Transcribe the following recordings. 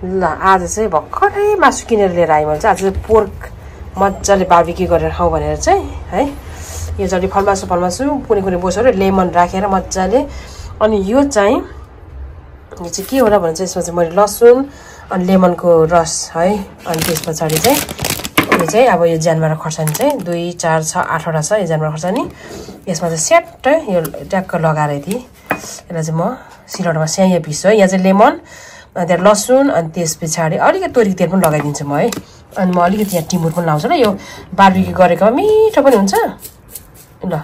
ल आज चाहिँ भर्खरै मासु किनेर लिएर आएँ मैले चाहिँ आज पोर्क मजाले बार्बिक्यू गरेर खाउँ भनेर चाहिँ है। यो अलिक फलमासु फलमासु कुनै कुनै बोसहरू लेमन राखेर मजाले। अनि यो चाहिँ यो चाहिँ के हो र भने चाहिँ यसमा चाहिँ मैले लसुन अनि लेमनको रस है। अनि त्यस पछाडि चाहिँ यो चाहिँ अब यो ज्यानमारा खोर्सानी चाहिँ दुई चार छ आठवटा छ यो ज्यानमारा खोर्सानी यसमा चाहिँ स्याट्टै यो ट्याक्क लगाएर यति यसलाई चाहिँ म सिलौटामा स्याही पिस्छु है यहाँ चाहिँ लेमन त्यहाँ लसुन अनि त्यस पछाडि अलिकति तोरीको तेल पनि लगाइदिन्छु म है। अनि म अलिकति यहाँ टिमुर पनि लाउँछु ल यो बार्बिक्यू गरेकोमा मिठो पनि हुन्छ। ल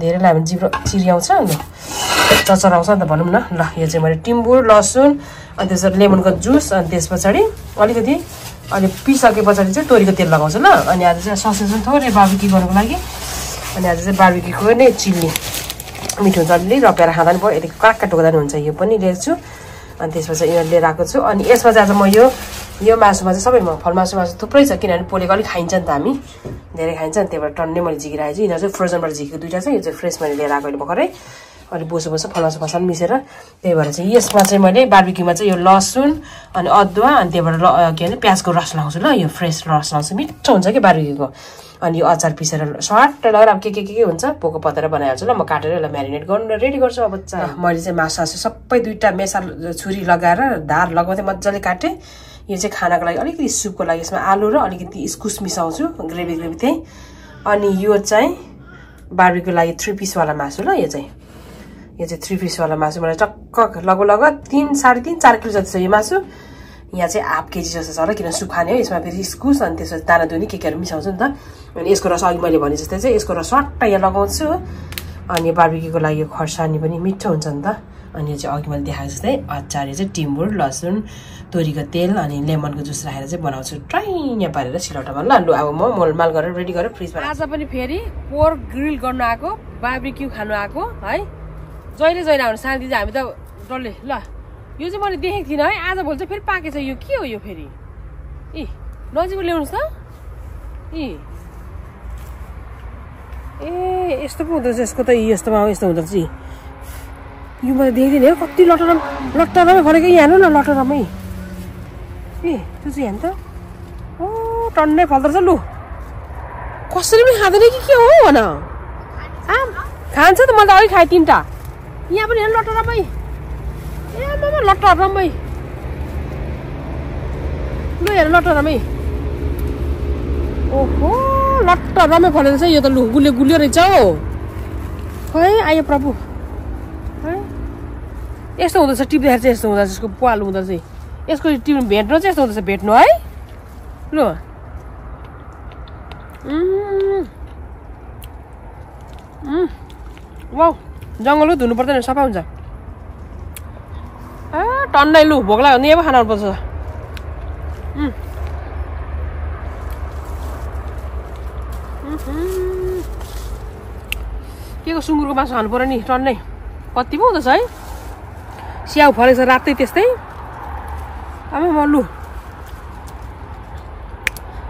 धेरै लायो भने जिब्रो चिरियाउँछ ल। चचराउँछ नि त भनौँ न। ल यो चाहिँ मैले टिम्बुर लसुन अनि त्यसरी लेमनको जुस अनि त्यस पछाडि अलिकति अनि पिसके पछाडि चाहिँ तोरीको तेल लगाउँछु ल। अनि आज चाहिँ ससेज पनि थोरै बार्बिक्यू गर्नुको लागि। अनि आज चाहिँ बार्बिक्यूको नै चिल्ली। मिठो हुन्छ अलिअलि रपेर खाँदा पनि भयो यति काक्का टोक्दा पनि हुन्छ यो पनि लिएको छु अनि त्यसपछि यो लिएर आएको छु। अनि यसमा चाहिँ आज म यो यो मासुमा चाहिँ सबै म फलमासु मासु थुप्रै छ किनभने पोलेको अलिक खाइन्छ नि त हामी। धेरै खाइन्छ नि भएर टन्नै मैले झिकिरहेको छु। यिनीहरू चाहिँ फ्रोजनबाट झिकेको दुइटा छ। यो चाहिँ फ्रेस मैले लिएर आएको अहिले भर्खरै। अनि बोसो बोसो फलासो फसाल मिसेर त्यही भएर चाहिँ यसमा चाहिँ मैले बार्बिक्यूमा चाहिँ यो लसुन अनि अदुवा अनि त्यहाँबाट के भन्छ प्याजको रस लाउँछु ल। यो फ्रेस रस लाउँछु। मिठो हुन्छ कि बार्बिक्यूको अनि यो अचार पिसेर सर्ट लगाएर अब के के के के हुन्छ पोको पतेर बनाइहाल्छु ल म काटेर यसलाई म्यारिनेट गर्नु रेडी गर्छु अब मैले चाहिँ मासु सासु सबै दुइटा मेसा छुरी लगाएर धार लगाउँदै मजाले काटेँ। यो चाहिँ खानाको लागि अलिकति सुपको लागि यसमा आलु र अलिकति इस्कुस मिसाउँछु ग्रेभी ग्रेभी चाहिँ अनि यो चाहिँ बार्बीको लागि थ्री पिसवाला मासु ल यो चाहिँ। यो चाहिँ थ्री पिसवाला मासु मलाई टक्क लगभग लगभग तिन साढे तिन चार किलो जति छ यो मासु। यहाँ चाहिँ हाफ केजी जस्तो छ र किन सुखाने हो? यसमा फेरि इस्कुस अनि त्यसपछि दाना दुनी के केहरू मिसाउँछु नि त। अनि यसको रस अघि मैले भने जस्तै चाहिँ यसको रस सट्ट यहाँ लगाउँछु। अनि बार्बिकीको लागि यो खोर्सानी पनि मिठो हुन्छ नि त। अनि यो चाहिँ अघि मैले देखाएको जस्तै अचार चाहिँ टिम्बुर लसुन तोरीको तेल अनि लेमनको जुस राखेर चाहिँ बनाउँछु। ट्राइँ पारेर सिलौटामा ल लु अब म मोलमाल गरेर रेडी गरेर फ्रिजमा आज पनि फेरि पोर ग्रिल गर्नु आएको बार्बिक्यू खानु आएको है? जहिले जहिले आउनु शान्ति चाहिँ हामी त डल्ले ल। यो चाहिँ मैले देखेको थिइनँ है। आज भोलि चाहिँ फेरि पाकेछ यो। के हो यो फेरि? इ नजिक ल्याउनुहोस् त। इ। ए यस्तो पो हुँदो रहेछ। यसको त यस्तोमा यस्तो हुँदो रहेछ। यो मैले देख्दिनँ है कति लटरम लटरमै फलेको यहाँ हेर्नु न लटरमै। ए त्यो चाहिँ हेर्नु त। ओ टन्नै फल्दो रहेछ लु। कसरी पनि खाँदैन कि के हो भन। आम खान्छ त। मैले त अलिक खाएँ तिनवटा। यहाँ पनि हेर्नु लटरमै। ए मामा लटरमै लु हेर लटरमै ओहो लटरमै फलेको रहेछ यो त लु गुलियो गुलियो रहेछ हौ। खै आयो प्रभु। है? यस्तो हुँदो रहेछ टिप्दाखेरि चाहिँ यस्तो हुँदो रहेछ यसको पाल हुँदो रहेछ। यसको टिप्नु भेट्नु चाहिँ यस्तो हुँदो रहेछ भेट्नु है। लु। वाउ जङ्गल धुनु पर्दैन सफा हुन्छ। टन्नै लु भोक लाग्यो भने यहाँ खानु पर्छ के को सुँगुरको मासु खानु पऱ्यो नि टन्नै कति पो हुँदैछ है स्याउ फलेको छ रातै त्यस्तै अब म लु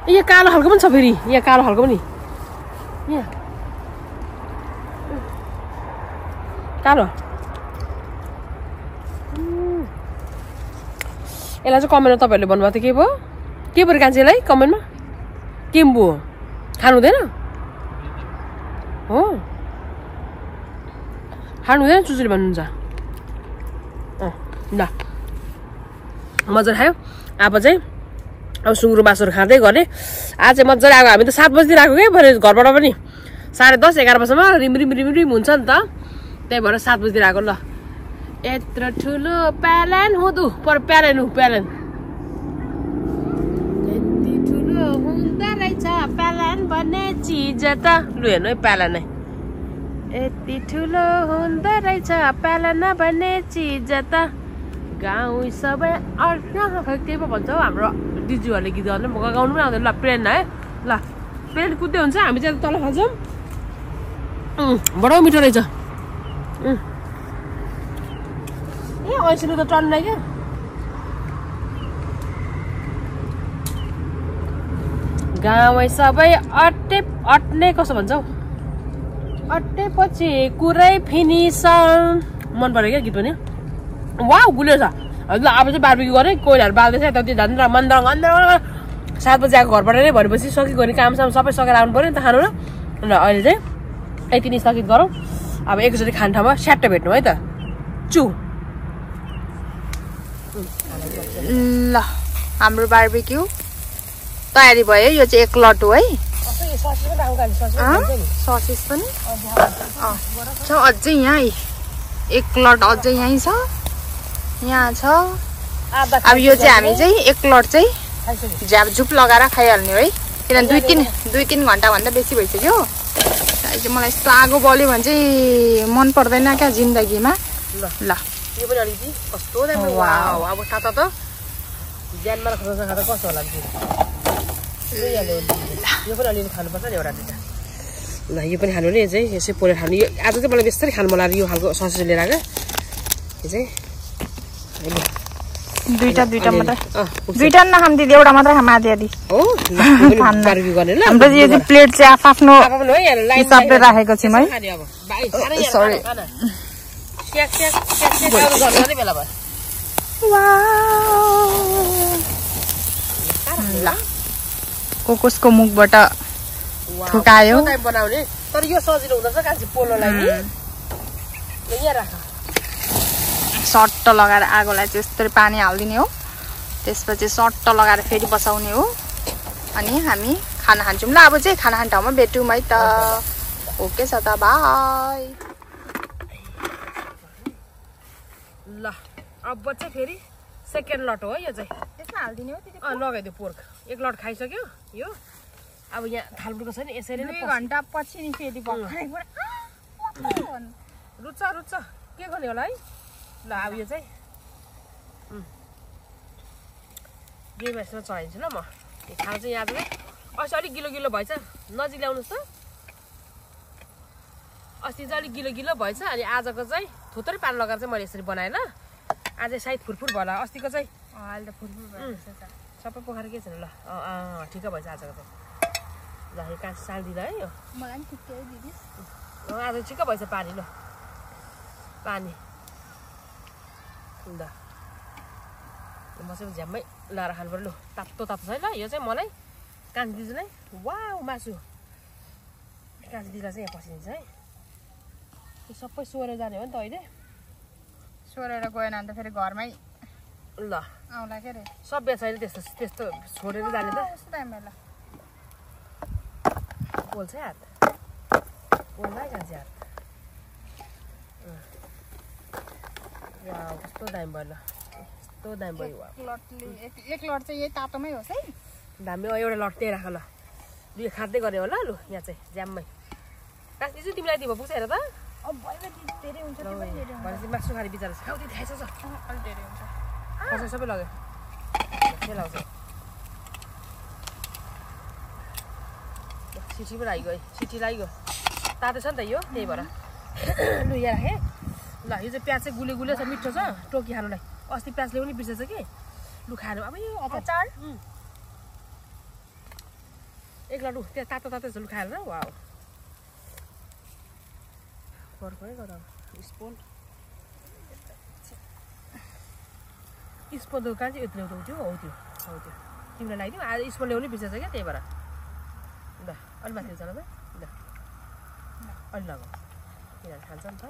यहाँ कालो खालको पनि छ फेरि यहाँ कालो खालको पनि यहाँ कालो यसलाई चाहिँ कमेन्टमा तपाईँहरूले भन्नुभएको थियो के भयो? के पऱ्यो कान्छे यसलाई कमेन्टमा केम्बु। हो खानु हुँदैन? हो। खानु हुँदैन चुचुले भन्नुहुन्छ। अँ ल। मजाले खायो। अब चाहिँ अब सुँगुरको मासुहरू खाँदै गर्ने। आज मजाले आएको। हामी त सात बजीतिर आएको क्या भरे घरबाट पनि। साढे दस एघार बजीसम्म रिम रिम रिम रिम हुन्छ नि त। त्यही भएर सात बजीतिर आएको ल। यत्रो ठुलो प्यालेन हुँदो पर प्यालेन हु प्यालेन। यति ठुलो हुँदो रहेछ प्यालेन भन्ने चिज त। लु हेर्नु है प्यालेन। यति ठुलो हुँदो रहेछ प्यालेन भन्ने चिज त। गाउँ सबै अर्को के पो भन्छ हौ हाम्रो दिजूहरूले गीत गाउनु म गाउनु पनि आउँदैन। ल प्लेन है। ल प्लेन कुद्दै हुन्छ हामी चाहिँ तल खान्छौँ बडो मिठो रहेछ ए ऐँसिलो त टन्नै क्या। गाउँ सबै अट्टे अट्ने कसो भन्छ अट्टेपछि कुरै फिनिस मन पऱ्यो क्या गीत पनि। वा गुलियो छ। ल अब चाहिँ बार्बिक्यू गरेँ कोइलाहरू बाल्दैछ यताउति झन् मन्दर गन्द सात बजी आएको घरबाट नै भनेपछि सकिगयो भने कामसाम सबै सकेर आउनु पऱ्यो नि त खानु र। अहिले चाहिँ यति नै स्थगित गरौँ। अब एकचोटि खाने ठाउँमा स्याट्ट भेट्नु है त। चु। ल हाम्रो बार्बिक्यू तयारी भयो यो चाहिँ एक लट हो है। ससेस पनि। छ अझै यहाँ। एक लट अझै यहीँ छ। यहाँ छ। अब यो चाहिँ हामी चाहिँ एक लट चाहिँ झ्याप झुप लगाएर खाइहाल्ने हो है। किनभने दुई तिन दुई तिन घन्टाभन्दा बेसी भइसक्यो। अहिले मलाई यस्तो आगो बल्यो भने चाहिँ मन पर्दैन क्या जिन्दगीमा। ल। ल यो पनि अलिकति कस्तो। वाउ। अब तातो त ज्यानमा खाजा खाँदा कस्तो होला। यो पनि अलिअलि खानुपर्छ नि एउटा दुइटा। ल यो पनि खानु नि यो चाहिँ यसै पोलेर खानु यो आज चाहिँ मलाई बेस्तरी खानु मन लाग्यो यो खालको ससेज लिएर आएको। यो चाहिँ दुइटा अलिअलि। मात्रै। दुइटा नखाम दिदी एउटा मात्रै खाम आधी हो? गर्ने ल। हाम्रो यो चाहिँ प्लेट चाहिँ आफ्नो यहाँ लाइन हिसाबले राखेको छौँ है। खाने ल कोकोसको मुखबाट थुकायो। बनाउने। तर यो सजिलो हुँदो रहेछ कान्छी पोलोलाई नि। ल, यहाँ राख। सट्ट लगाएर आगोलाई चाहिँ यस्तरी पानी हालिदिने हो। त्यसपछि सट्ट लगाएर फेरि बसाउने हो। अनि हामी खाना खान्छौँ। ल अब चाहिँ खाना खाने ठाउँमा भेटौँ है त। ओके छ त बाई ल अब चाहिँ फेरि सेकेन्ड लट हो है यो चाहिँ। त्यसमा हालिदिने हो अँ लगाइदियो पोर्क एक लट खाइसक्यो यो। अब यहाँ थालबुटको छ नि यसरी नै दुई घन्टा पछि नि फेरि रुच्छ रुच्छ। के गर्ने होला है? ल अब यो चाहिँ. ग्रेभी यसमा चढाइदिन्छु ल म। खाना चाहिँ यहाँ चाहिँ अस्ति अलिक गिलो गिलो भएछ। नजिक ल्याउनुहोस् त। अस्ति चाहिँ अलिक गिलो गिलो भएछ अनि आजको चाहिँ थोत्रै पानी लगाएर चाहिँ मैले यसरी बनाएँ ल। आज सायद फुरफुर भयो होला अस्तिको चाहिँ? अहिले त भइरहेछ त। सबै पोखरा के छैन ल अँ ठिकै भएछ आजको चाहिँ ल यो काँच सालिदिँदा है यो। मलाई पनि दिदी। आज ठिकै भएछ पानी ल। पानी। ल। म चाहिँ झ्याम्मै लाएर खानु पऱ्यो लु। तातो तातो छ है ल। यो चाहिँ मलाई काँच दिजु नै। वा मासु। काँच दिला चाहिँ यहाँ पसिदिन्छ है। यो सबै सोरेर जाने हो नि त अहिले। सोरेर गएन भने त फेरि घरमै ल। आउँला के अरे? सभ्य छैन त्यस्तो त्यस्तो छोडेर जाने त। यस्तो टाइम बेला पोल्छ है हात। पोल्दा है कान्छी हात। कस्तो दामी भयो ल। कस्तो दामी भयो लटले एक- लट चाहिँ यही तातोमै होस् है। दामी हो एउटा लट्टे राख ल। दुई खाँदै गर्ने होला लु यहाँ चाहिँ ज्याममै। चाहिँ तिमीलाई दिएको पुग्छ हेर त। ल भनेपछि मासु खाने बिचरा छ खाउ त्यो थाहा छ अँ, अलिक धेरै हुन्छ पैसा सबै लग्यो के लाउँछ सिटी पनि आइगयो है सिटी लाग्यो तातो छ नि त यो त्यही भएर लु यहाँ राखेँ ल यो चाहिँ प्याज चाहिँ गुले गुले छ मिठो छ टोकी खानुलाई अस्ति प्याज ल्याउनु बिर्सेछ कि लु खानु अब यो अचार एक लड्डु त्यहाँ तातो तातो छ लु खाएर ल वा गर स्पोन स्पोन कहाँ चाहिँ यति ल्याउँदा हौ त्यो हौ त्यो तिमीलाई लगाइदिउँ आज स्पोन ल्याउनु बिर्सेछ क्या त्यही भएर ल अलि माथि चल त ल अलि लगाऊ किनभने खान्छ नि त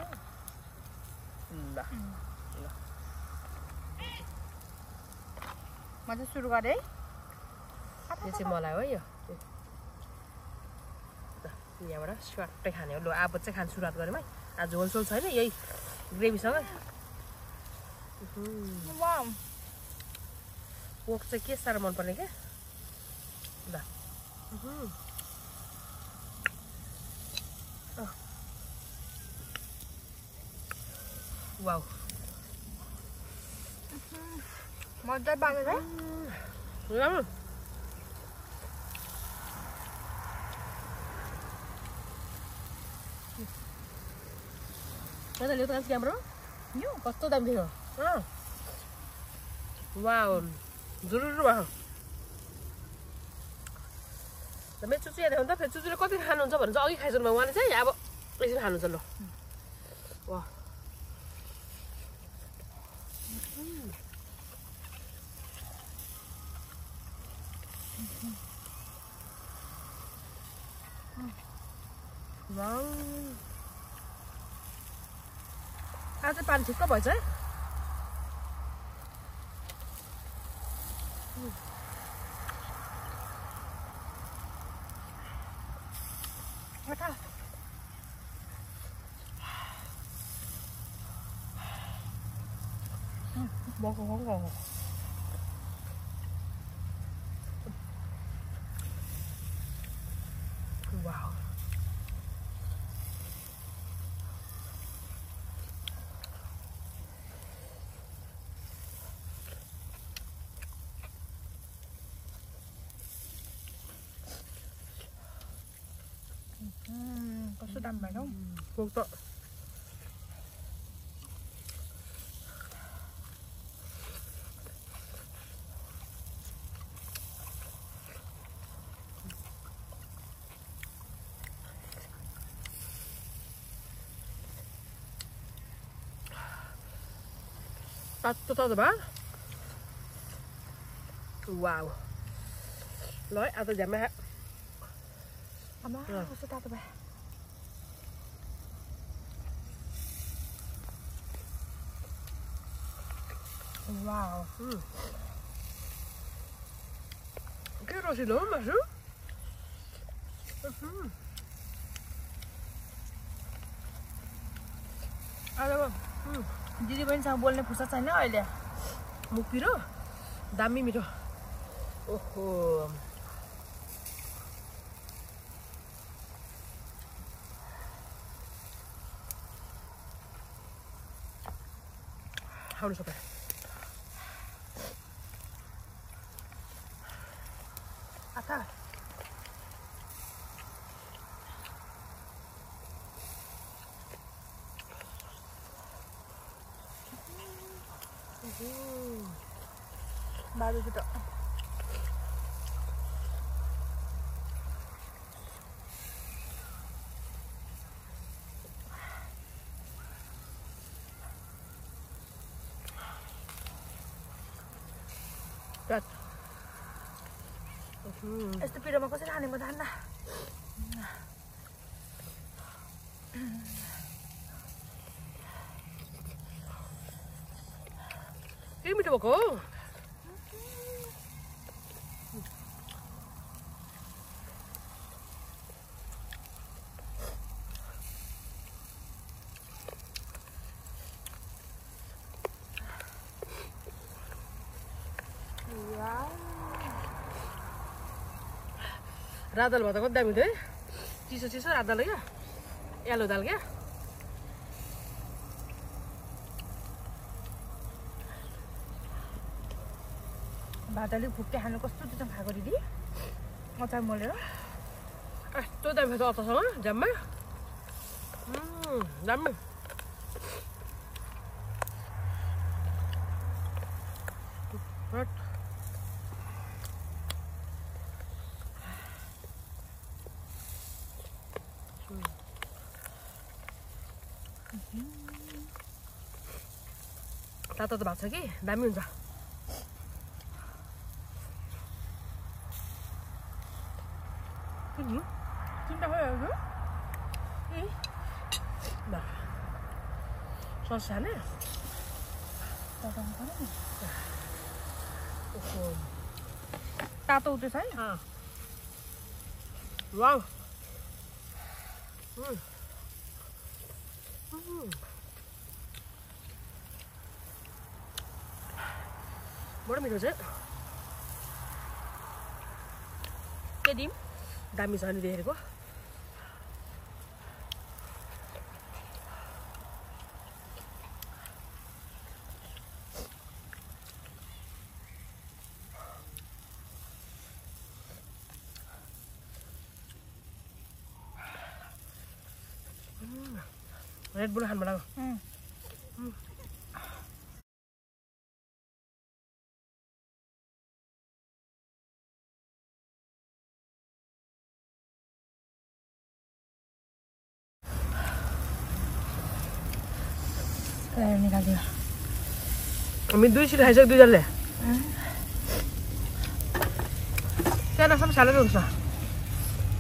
ल म चाहिँ सुरु गरेँ है यो चाहिँ मलाई हो यो ल, यहाँबाट स्वाटै खाने हो। लु अब चाहिँ खानु सुरुवात गरौँ है। आज झोलसोल छैन यही ग्रेभीसँग। पोक चाहिँ के साह्रो मनपर्ने क्या ल। वाउ। मजा है? राम्रो। लिएको त क्यामरा यो कस्तो दामी थियो वा जुरुरु भयो मेरो चुच्चु यहाँ देखाउनु त फेरि चुच्चुले कति खानुहुन्छ भने चाहिँ अघि खाइसक्नु उहाँले चाहिँ अब यसरी खानुहुन्छ ल वा pan tylko boże. 먹어 먹어 먹어 có số đâm vào đúng không 먹다 따뜻하더만 와우 nói के रसिलोसु अर दिदी बहिनीसँग बोल्ने खुर्सक छैन अहिले मुख मिरो दामी मिठो ओहो खाउनु सबै आता बाबी त रात यस्तो पिरोमा कसरी खाने म धान्न के मिठो भएको हो रादल भात कति दामी थियो है। चिसो चिसो रादल क्या? यालो दाल क्या? भात अलिक फुक्के खानु कस्तो त्यो खाएको दिदी? अचार मोलेर। यस्तो दामी छ अचारसँग झ्याममा उम्, दामी हट। तातो त भएको छ कि दामी हुन्छ चिन्ता भयो ल सस हाने ओहो तातो हुँदैछ है Ah. Wow. Mm. Mm. बडो मिठो छ के दिम दामी छ नि देखेको रेड बुल खानु हामी दुई सिट खाइसक्यो दुईजनाले त्यहाँ सब सालेर हुन्छ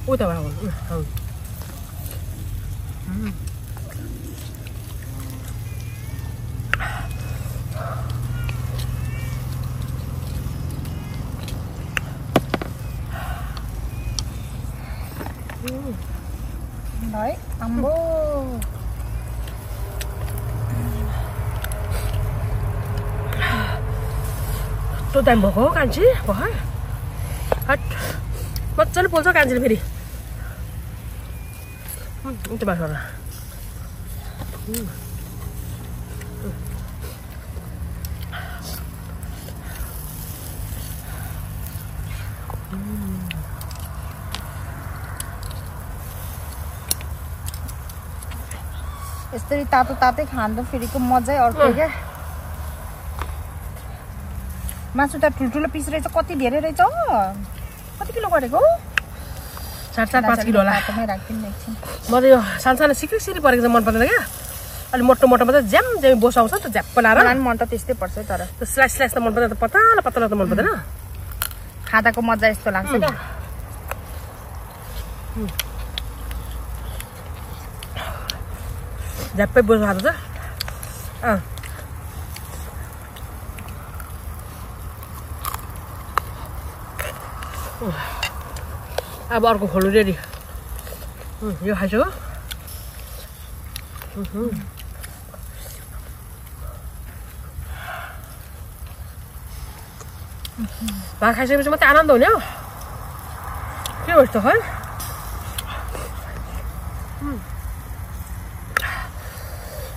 उता भयो है आम्बो त्यो टाइम भएको हो कान्छी? भर्खर। हट। मजाले पोल्छ कान्छीले फेरि। उता बाख्रा यसरी तातो तातै खाँदा फेरिको मजै अर्को क्या। मासु त ठुल्ठुलो पिस रहेछ कति धेरै रहेछ? हो कति किलो गरेको? चार चार पाँच किलो होला। म त यो सानो सानो सिक्री सिरी परेको चाहिँ मन पर्दैन क्या। अलि मोटो मोटोमा चाहिँ ज्याम ज्याम बोस आउँछ नि त झ्याप्प लाएर मन त त्यस्तै पर्छ तर। त्यो स्लाइस स्लाइस त मन पर्दैन त पतला पतला त मन पर्दैन खाँदाको मजा यस्तो लाग्छ। क्या झ्याप्पै बोस खाएको छ अँ। अब अर्को खोल्नु रेडी यो खाइसक्यो। भात खाइसकेपछि मात्रै आनन्द हुने हौ के हो यस्तो खै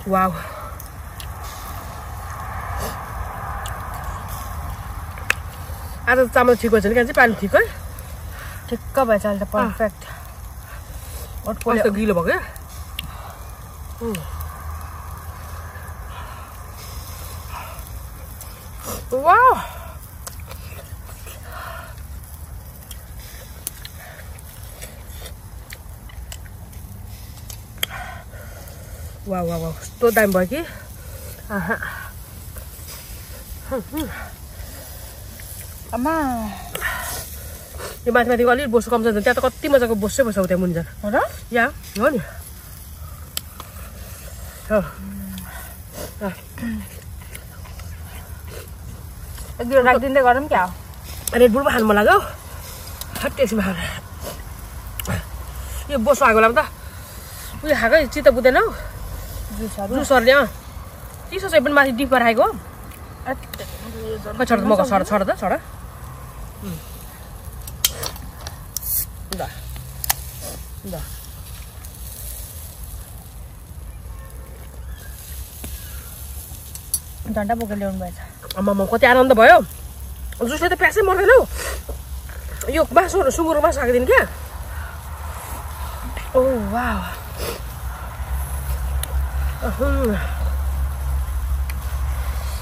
वाउ आज चामल ठिक भएछ नि कान्छी पानी ठिक है ठिक्क भएछ अहिले त पर्फेक्ट कस्तो गिलो भएको क्या? वाउ! Wow wow wow. कस्तो दामी भयो कि? आमा। यो माथि माथिको अलिक बोसो कम छ भने त्यहाँ त कति मजाको बोसै बस्छ त्यहाँ मुन्जन हो र? या हो। नि राखिदिँदै गरौँ क्या? रेड बुल पो खानु मन लाग्यो हट खानु यो बोसो आएको बेलामा त उयो खाएको है चित्त बुझ्दैन हौ। जुसहरू? जुसहरूले अँ। चिसो चाहिँ पनि माथि डिप राखेको छोड मको छोड छोड त छोड झन्डा बोकेर ल्याउनु भएछ। आम्मामा कति आनन्द भयो। जुसले त प्यासै मर्दैन हौ। यो मासुहरू सुँगुरको मासु खाइदिनु क्या? ओ वा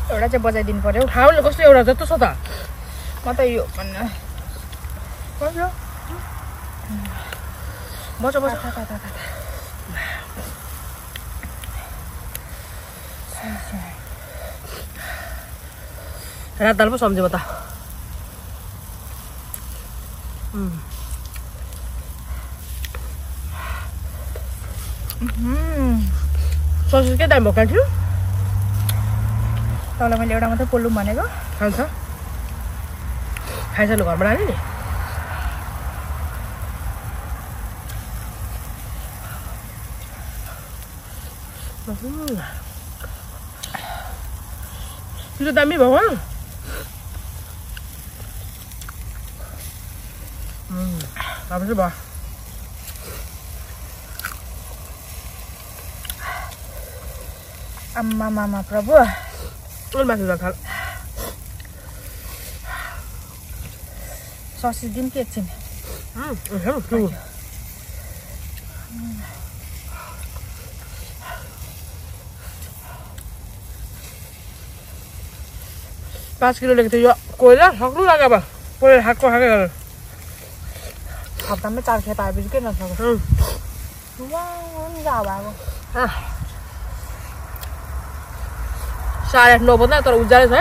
एउटा चाहिँ बजाइदिनु पर्यो। खाउले कस्तो एउटा जस्तो छ त? म त यो भन्नु। बच्चा बच्चा रात दाल पो सम्झेँ म त ससेज के दाम भएको थियो तपाईँलाई मैले एउटा मात्रै पोल्नु भनेको खान्छ खाइसक्नु घरमा लाने नि त्यो दामी भयो मामा प्रभु अलिक माथि जान्छ ससेज दिउँ कि एकछिन पाँच किलो ल्याएको थियो यो कोइला सक्नु लाग्यो अब कोइला खाएको खाएकै गरेर हप्तामै चार खेप आएपछि के आह. साढे आठ नौ बज्दा तर उज्यालै छ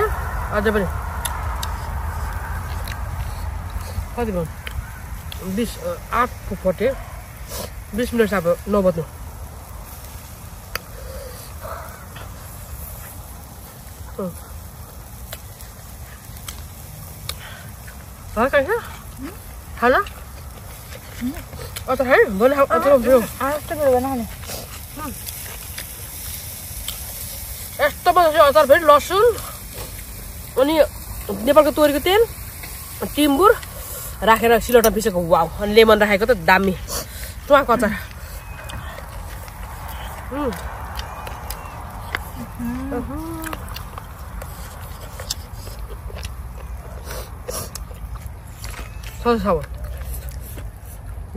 अझै पनि कति भयो बिस आठ फुटे बिस मिनट अब नबज्नु खान्छ खाना अचार यस्तो बनाउँछु अचार फेरि लसुन अनि नेपालको तोरीको तेल टिम्बुर राखेर सिलौटा पिसेको वाउ अनि लेमन राखेको त दामी टुवाको अचार उम्।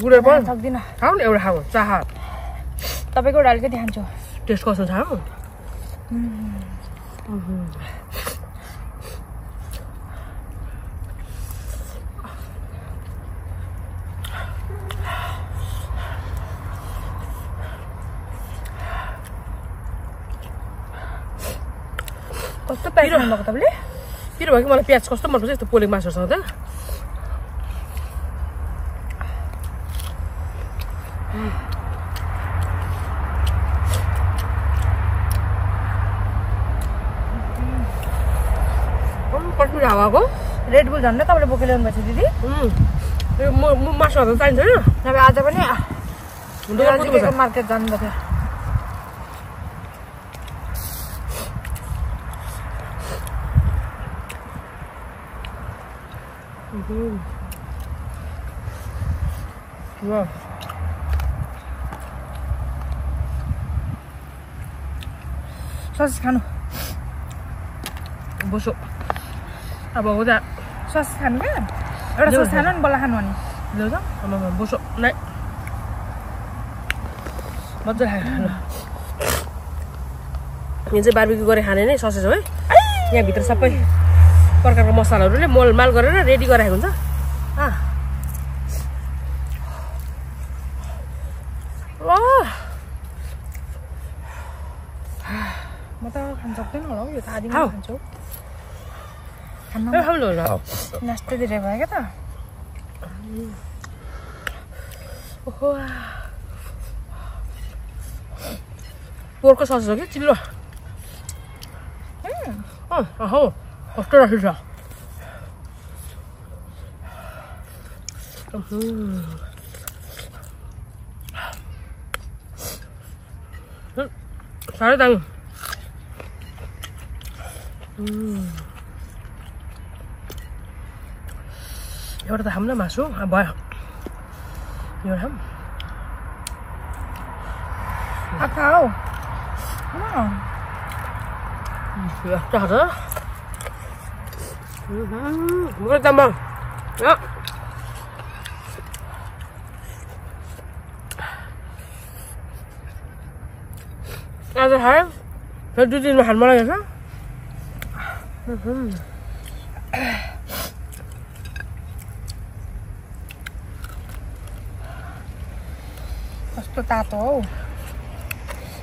पनि सक्दिनँ खाऊ न एउटा खाऊ चाह तपाईँको एउटा अलिकति खान्छु टेस्ट कस्तो छ कस्तो प्याक खानुभएको तपाईँले पिरो भयो कि मलाई प्याज कस्तो मनपर्छ यस्तो पोलेको मासुहरूसँग त कति हावाको रेड बुल झन्डै तपाईँले बोकेर ल्याउनु भएको छ दिदी म म मासुहरू चाहिन्छ होइन तपाईँ आज पनि? मार्केट जानुभएको थियो। सस खानु बोसो अब उता सस खानु क्या? एउटा सस खानु नि बल्ल खानु अनि। ल्याउ त। आमामा बोसो। नै मजाले खायो यो चाहिँ बार्बिक्यू गरेर खाने नै ससेज हो है। यहाँभित्र सबै प्रकारको मसलाहरूले मोलमाल गरेर रेडी गराएको हुन्छ। म त खानु सक्दैन होला हौ यो त आधी खान्छु। त। पोहोरको हो कि? चिल्लो। अँ अँ, हौ कस्तो रहेछ। उम्, साह्रै दामी। एउटा त खाऊँ न मासु अब भयो एउटा खाऊँ खाऊ यस्तो खान्छ मुखै तामाङ आज खायो फेरि दुई दिनमा खानु मन लागेको छ कस्तो तातो हौ।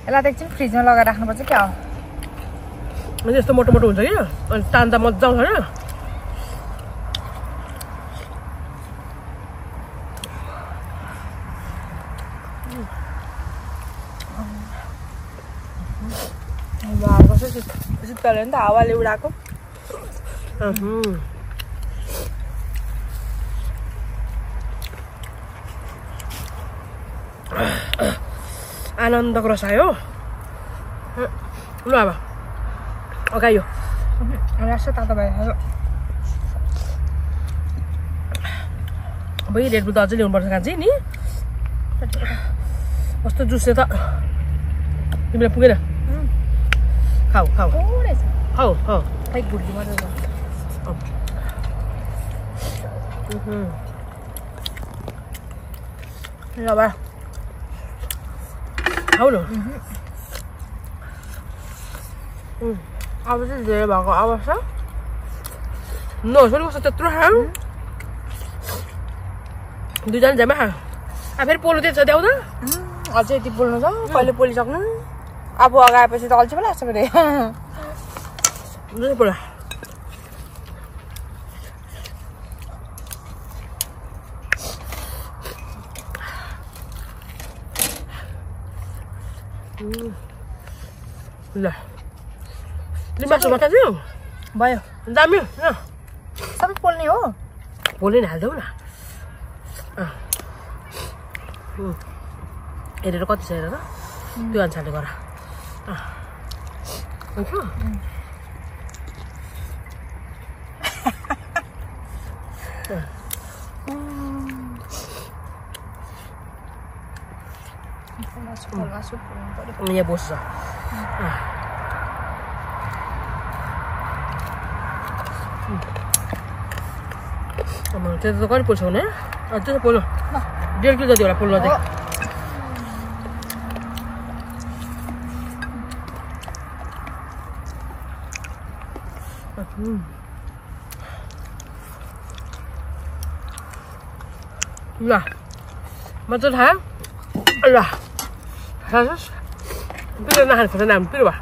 यसलाई त एकछिन फ्रिजमा लगाएर राख्नुपर्छ क्या। हो अनि यस्तो मोटो मोटो हुन्छ कि? अनि तान्दा मजा आउँछ होइन कसै शीतलले नि त हावाले उडाएको। आनन्दको रस आयो ल अब अगायो राष्ट्र तातो भयो अब यी रेड बुल त अझै ल्याउनुपर्छ कान्छी नि कस्तो जुस्यो त तिमीलाई पुगेन खाऊ खाऊ खाऊ खाऊ भुर्ली मात्रै। ल न अब चाहिँ धेरै भएको अवस्था नहोस् पनि कस्तो त्यत्रो खाऊ दुईजना जम्मा खा अब फेरि पोल्नु त्यो छ द्याउँदा अझै यति पोल्नु छ कहिले पोलिसक्नु अब अगाएपछि त अल्छी पो लाग्छ फेरि पोला ल लि मासु बताइदियो भयो दामी ल सबै पोल्ने हो भोलि नै हालिदेऊ न। हेरेर कति छ हेरेर त्यो अनुसारले गर। हुन्छ मासु पोल मासु पोल्नु पऱ्यो यहाँ बस्छ त्यो त कहिले पोल्छ अँ, त्यो त पोल्नु डेढ किलो जति होला पोल्नु चाहिँ ल मजा थाहा ल नखाने खोज्छ नाम पिरो भयो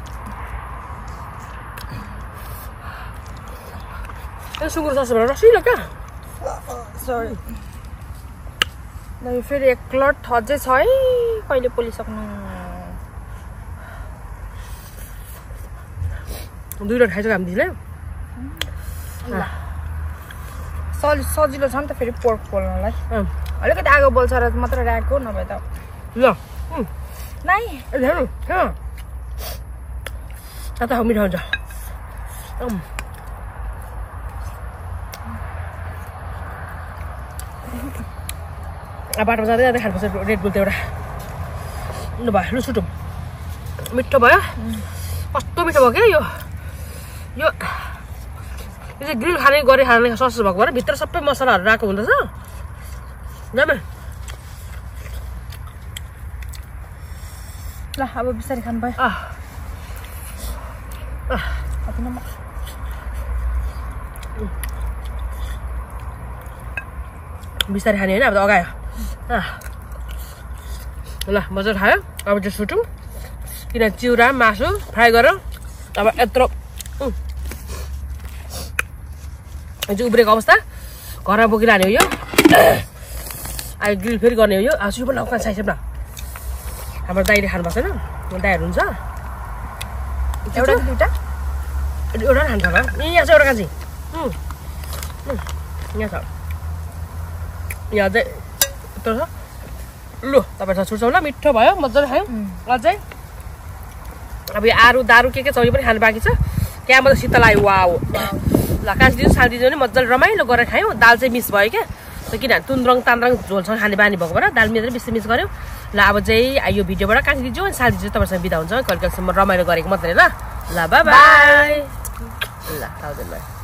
ए सुँगुर सस भनेर रसिलो क्या सरी ल यो फेरि एक क्लट अझै छ है कहिले पोलिसक्नु दुईवटा खाइसक्यो हामी दिदीले सजि सजिलो छ नि त फेरि पोर्क पोल्नलाई अलिकति आगो बल्छ र मात्र राखेको नभए त ल नाइ हेर्नु मिठो हुन्छ उम्। अब बाटोमा जाँदै जाँदै खानुपर्छ रेड बुल त एउटा ल भयो लु सुटौँ मिठो भयो कस्तो मिठो भयो क्या यो यो यो चाहिँ ग्रिल खाने गरे खाने सस भएको भएर भित्र सबै मसलाहरू राखेको हुँदछ जामे ल अब बिस्तारै खानु भयो बिस्तारै खाने होइन अब त अगायो। ल मजाले खायो अब चाहिँ सुटौँ किन चिउरा मासु फ्राई गर अब यत्रो चाहिँ उब्रेको अवस्था घरमा बोकिरहने हो यो अहिले ग्रिल फेरि गर्ने हो यो अब सुप न उकान साइसेप न हाम्रो दाइले खानु भएको छैन? दाइहरू हुन्छ? एउटा दुइटा? एउटा खान्छ होला। यहाँ छ एउटा कान्छी। यहाँ छ। यहाँ चाहिँ यत्रो छ। लु तपाईँसँग छुट्छौँ ल मिठो भयो मजाले खायो। अझै। अब यो आरू दारू के के छ यो पनि खानु बाँकी छ। त्यहाँबाट शीतल आयो वा ल कान्छी दिन्छु सानो दिन्छु भने मजाले रमाइलो गरेर खायौँ। दाल चाहिँ मिस भयो क्या। किनभने तुन्द्रङ तान्द्रङ झोलसँग खाने बानी भएको भएर दाल मिलेर बेसी मिस गऱ्यो। ल अब चाहिँ यो भिडियोबाट दिन्छु अनि साल दिन्छु तपाईँसँग बिदा हुन्छ कहिले कहिलेसम्म रमाइलो गरेको मात्रै ल ल बाई बाई ल थाउजन्ड